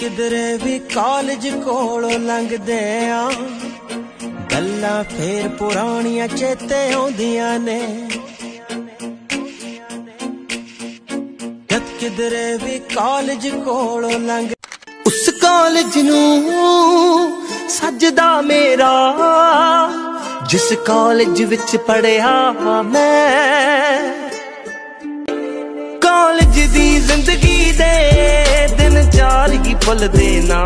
ਕਿਧਰੇ ਵੀ ਕਾਲਜ ਕੋਲੋਂ ਲੰਘਦੇ ਆ ਗੱਲਾਂ ਫੇਰ ਪੁਰਾਣੀਆਂ ਚੇਤੇ ਆਉਂਦੀਆਂ ਨੇ ਜਦ ਕਿਧਰੇ ਵੀ ਕਾਲਜ ਕੋਲੋਂ ਲੰਘ ਉਸ ਕਾਲਜ ਨੂੰ ਸੱਜਦਾ ਮੇਰਾ, ਜਿਸ ਕਾਲਜ ਵਿੱਚ ਪੜਿਆ ਮੈਂ। ਕਾਲਜ ਦੀ ਜ਼ਿੰਦਗੀ ਦੇ ਦਿਨ ਚਾਰ ਹੀ ਪਲਦੇ ਨਾ।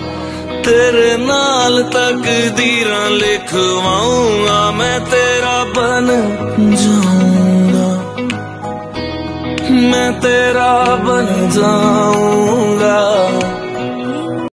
तेरे नाल तकदीरां लिखवाऊँगा मैं तेरा बन जाऊँगा। मैं तेरा बन जाऊँगा।